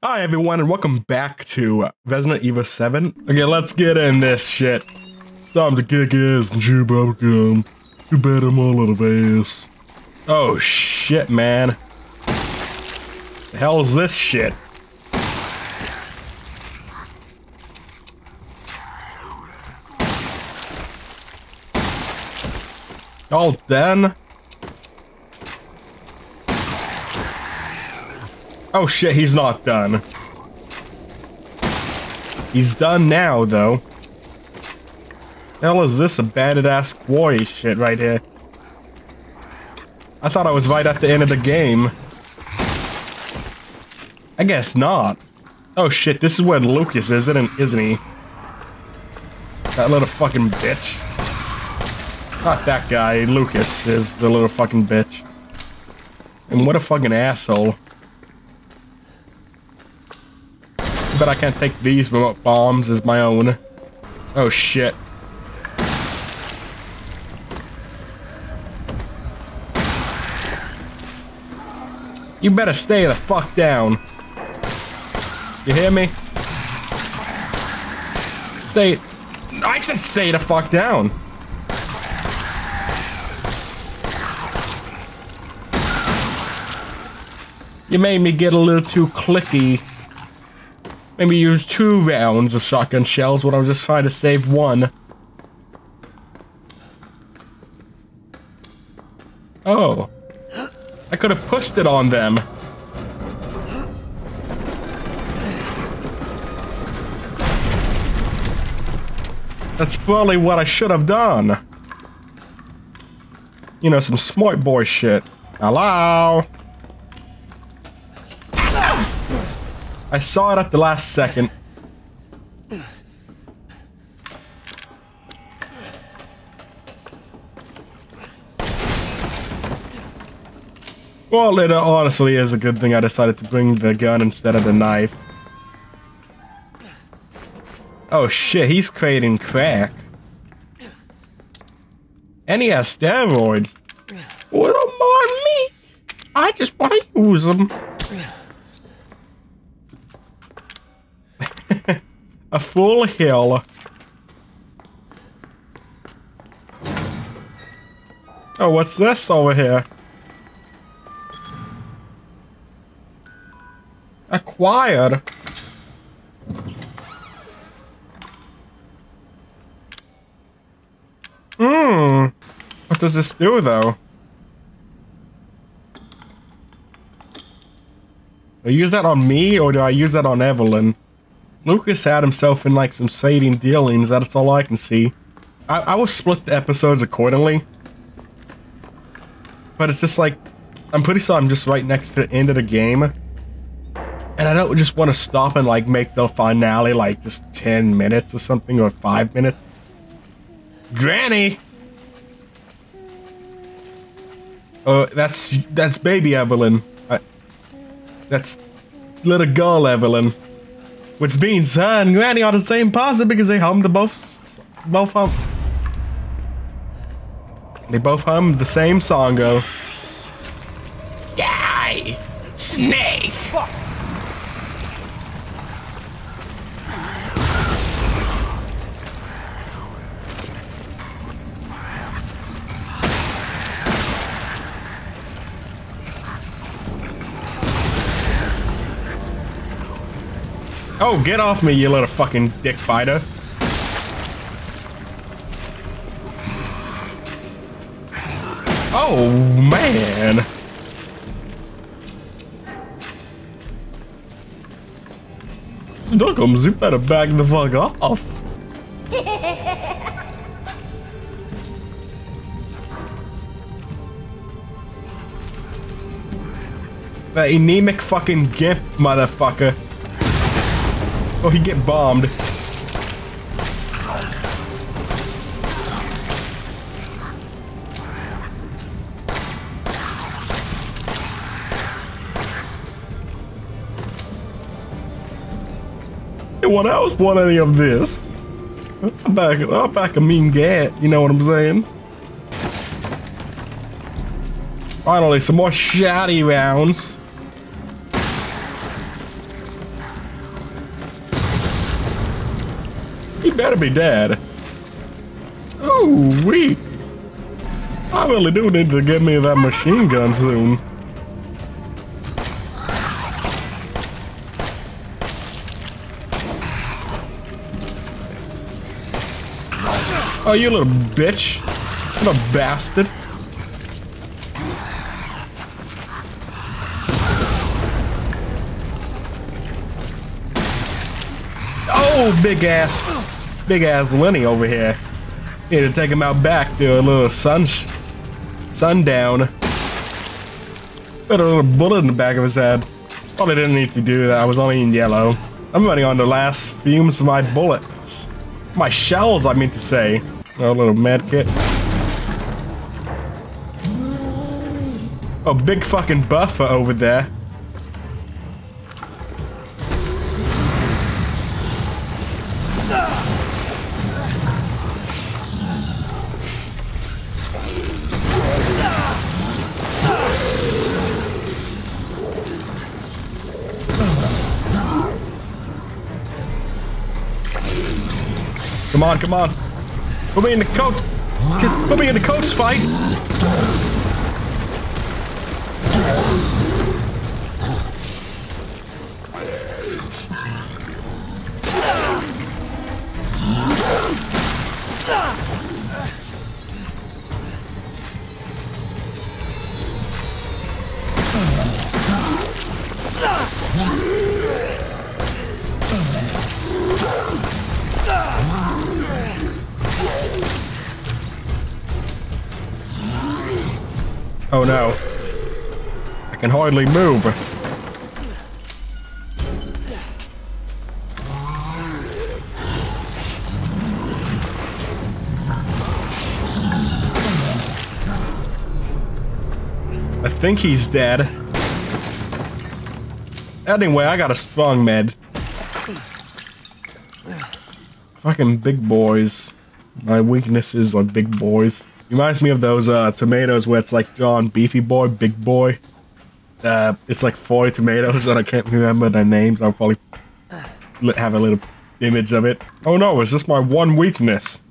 Hi everyone and welcome back to Resident Evil 7. Okay, let's get in this shit. It's time to kick ass and chew bubblegum. Too bad I'm all out of ass. Oh shit, man. The hell is this shit? All done? Oh shit, he's not done. He's done now, though. Hell is this a bandit ass quarry shit right here? I thought I was right at the end of the game. I guess not. Oh shit, this is where Lucas is, isn't, isn't he? That little fucking bitch. Not that guy, Lucas is the little fucking bitch. And what a fucking asshole. But I can't take these remote bombs as my own. Oh shit. You better stay the fuck down. You hear me? Stay. I said stay the fuck down. You made me get a little too clicky. Maybe use two rounds of shotgun shells when I was just trying to save one. Oh. I could have pushed it on them. That's probably what I should have done. You know, some smart boy shit. Hello? I saw it at the last second. Well, it honestly is a good thing I decided to bring the gun instead of the knife. Oh shit, he's creating crack. And he has steroids. Well, don't me. I just want to use them. A full hill. Oh, what's this over here? Acquired. Hmm. What does this do, though? Do I use that on me, or do I use that on Evelyn? Lucas had himself in like some sading dealings, that's all I can see. I, I will split the episodes accordingly. But it's just like, I'm pretty sure I'm just right next to the end of the game. And I don't just want to stop and like make the finale like just 10 minutes or something, or 5 minutes. Granny! Oh, that's, that's baby Evelyn. I, that's little girl Evelyn. Which means her and Granny are the same person because they hum the both, both hum. They both hum the same song go. Die, snake. Oh, get off me, you little fucking dick fighter. Oh, man. Duckums, you better back the fuck off. that anemic fucking gimp, motherfucker. Oh, he get bombed. Anyone else want any of this? I'll back, I'll back a mean gat, you know what I'm saying? Finally, some more shotty rounds. Better be dead. Oh, we. I really do need to get me that machine gun soon. Oh, you little bitch. What a bastard. Oh, big ass, big ass Lenny over here. Need to take him out back to a little sun, sundown. Put a little bullet in the back of his head. Probably didn't need to do that. I was only in yellow. I'm running on the last fumes of my bullets. My shells, I mean to say. A little med kit. A big fucking buffer over there. On, come on. Put me in the coat. Put me in the coach fight. Can hardly move. I think he's dead. Anyway, I got a strong med. Fucking big boys. My weaknesses are big boys. Reminds me of those uh, tomatoes where it's like John Beefy Boy, Big Boy. Uh, it's like four tomatoes and I can't remember their names. I'll probably have a little image of it. Oh no, it's just my one weakness?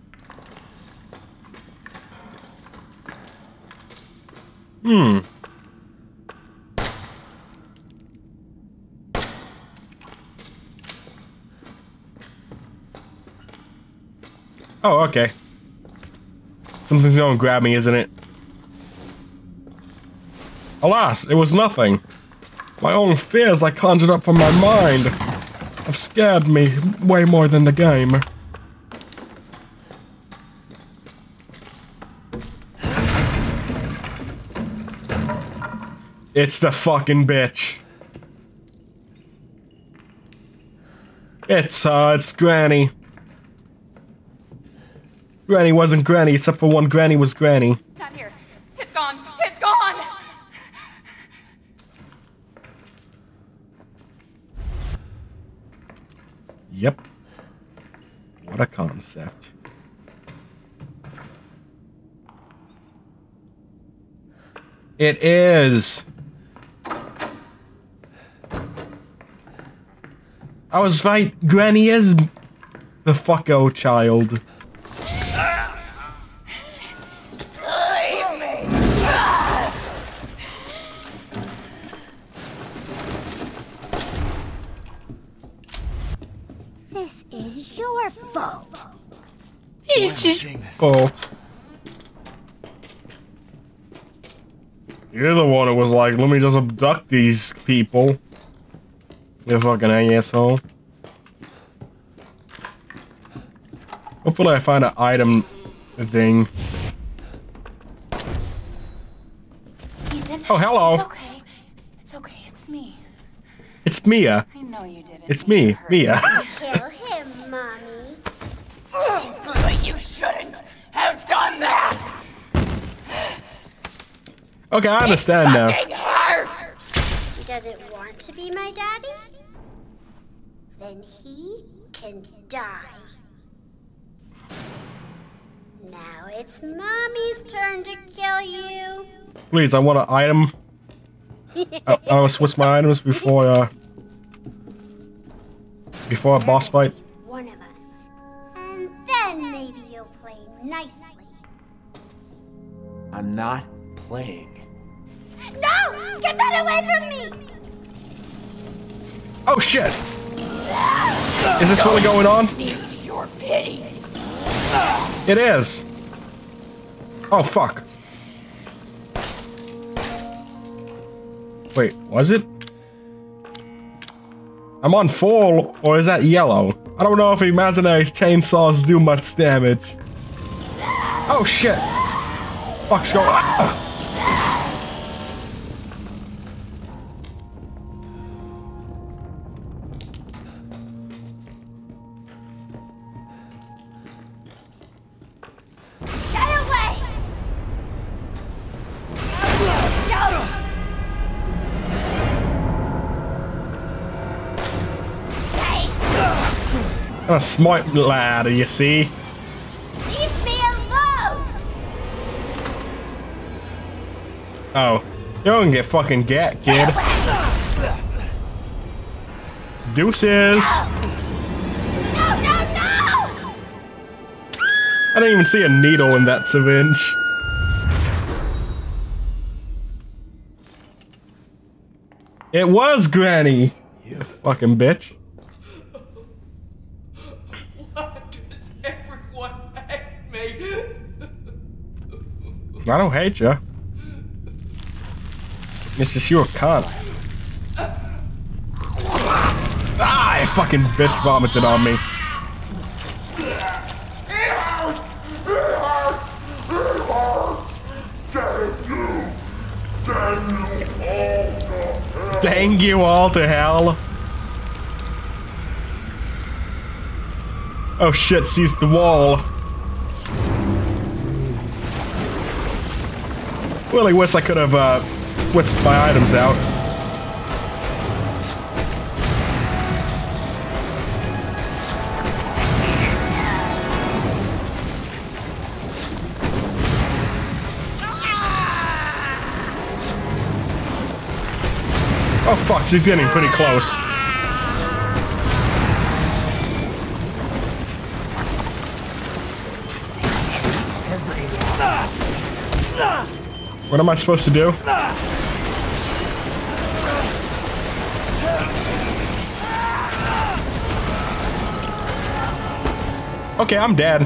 Hmm. Oh, okay. Something's gonna grab me, isn't it? Alas, it was nothing. My own fears I conjured up from my mind have scared me way more than the game. It's the fucking bitch. It's, uh, it's Granny. Granny wasn't Granny, except for one Granny was Granny. Not here. It's gone. It's gone. Yep. What a concept. It is. I was right. Granny is the fucko child. Oh. You're the one who was like, let me just abduct these people. You fucking asshole. Hopefully I find an item thing. Ethan. Oh, hello. It's okay. It's okay. It's me. It's Mia. I know you didn't. It's me, Mia. Kill him, Mommy. Oh, But you shouldn't have done that. Okay, I understand now. He doesn't want to be my daddy? Then he can die. Now it's Mommy's turn to kill you. Please, I want an item. I, I will switch my items before uh before a boss fight. One of us. nicely. I'm not playing. No! Get that away from me! Oh shit! Is this really going on? Need your pity. It is. Oh fuck. Wait, was it? I'm on full, or is that yellow? I don't know if imaginary chainsaws do much damage. Oh shit! Fuck's going on? I'm a smart lad, you see? leave me alone! Oh. You don't get fucking get, kid. Deuces! No, no, no! I don't even see a needle in that syringe. It was Granny! You fucking bitch. Why does everyone hate me? I don't hate you. It's just you're a cunt. Ah, you fucking bitch vomited on me. Dang you Dang you all to hell. Oh shit, sees the wall. Really wish I could have uh, my items out. Oh fuck, she's getting pretty close. What am I supposed to do? Okay, I'm dead.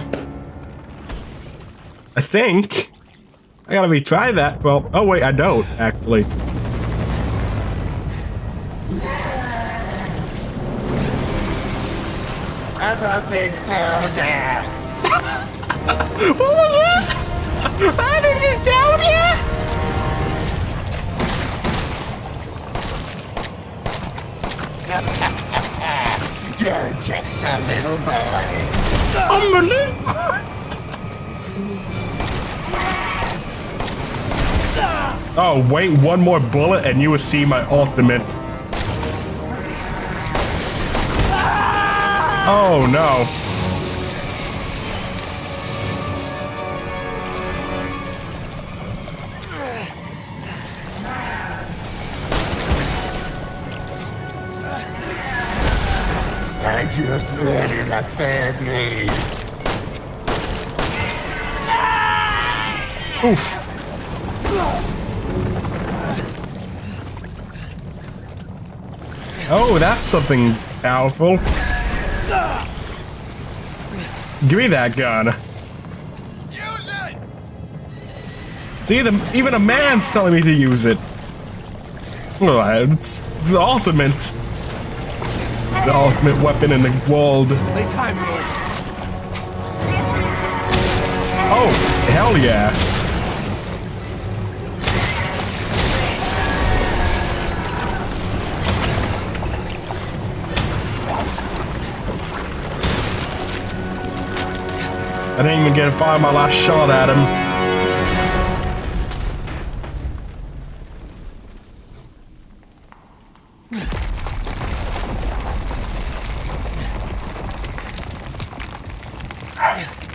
I think. I gotta retry that. Well, oh wait, I don't, actually. What was that? I didn't get down here! You're just a little boy. Little- Oh, wait, one more bullet and you will see my ultimate. Oh no. Just wanted a family. Oof. Oh, that's something powerful. Give me that gun. Use it! See, the, even a man's telling me to use it. Well, it's the ultimate. The ultimate weapon in the world. Playtime's over. Oh, hell yeah. I didn't even get to fire my last shot at him. Yeah.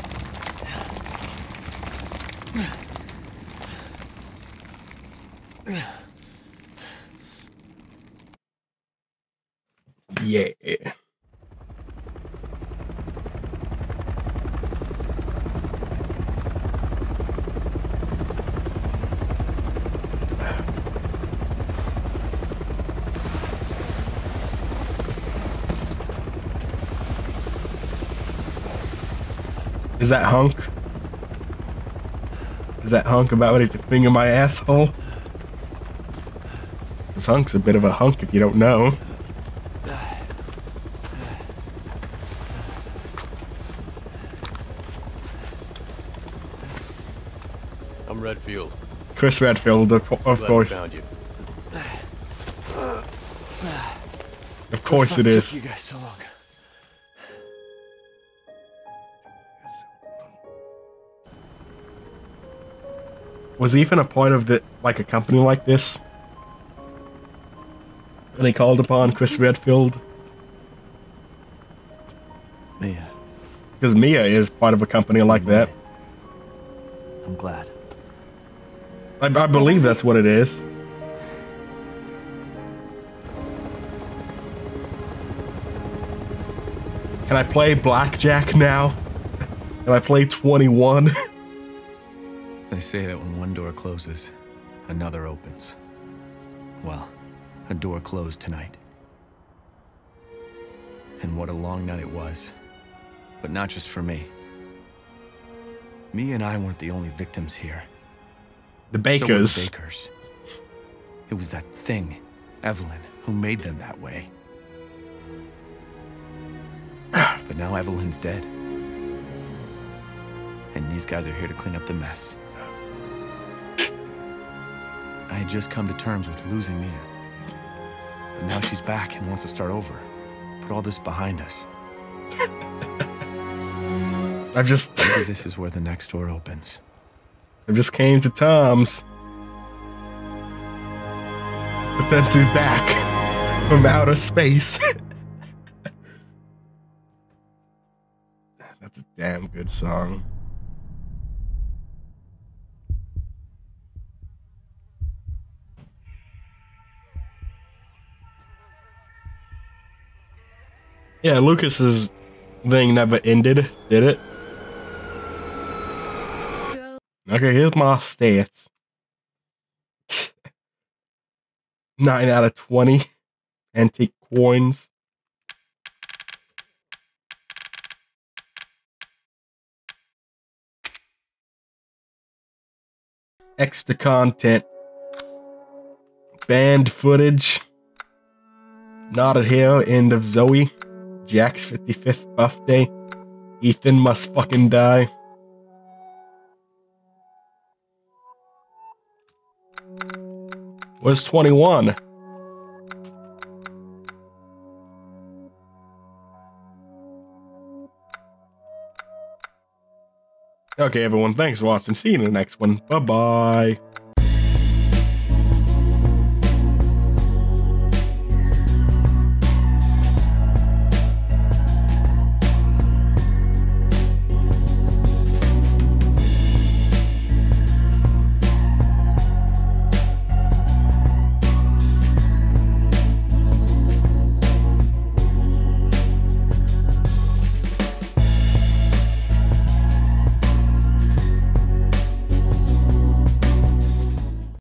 Is that hunk? Is that hunk about ready to finger my asshole? This hunk's a bit of a hunk if you don't know. I'm Redfield. Chris Redfield, of, of course. I found you. Of course it Took is. you guys so Was Ethan a part of the like a company like this? And he called upon Chris Redfield Mia, because Mia is part of a company like that. I'm glad. I, I believe that's what it is. Can I play blackjack now? Can I play 21? They say that when one door closes, another opens. Well, a door closed tonight. And what a long night it was. But not just for me. Mia and I weren't the only victims here. the So Bakers. the Bakers. It was that thing, Evelyn, who made them that way. but now Evelyn's dead. And these guys are here to clean up the mess. I had just come to terms with losing Mia. But now she's back and wants to start over. Put all this behind us. I've just Maybe this is where the next door opens. I just came to Tom's. But then she's back from outer space. That's a damn good song. Yeah, Lucas's thing never ended, did it? Okay, here's my stats. 9 out of 20 antique coins. Extra content. Banned Footage. Not a Hero, end of Zoe. Jack's 55th birthday. Ethan must fucking die. Where's 21. Okay, everyone, thanks for watching. See you in the next one. Bye bye.